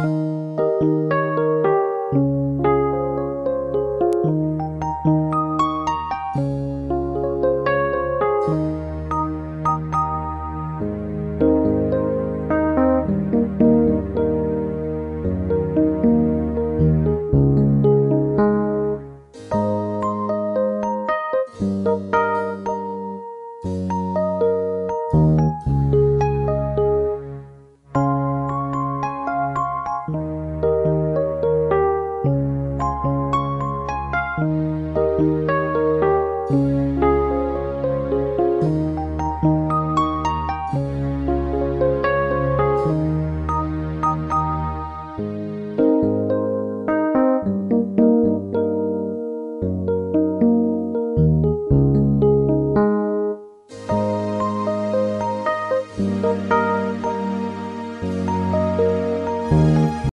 Música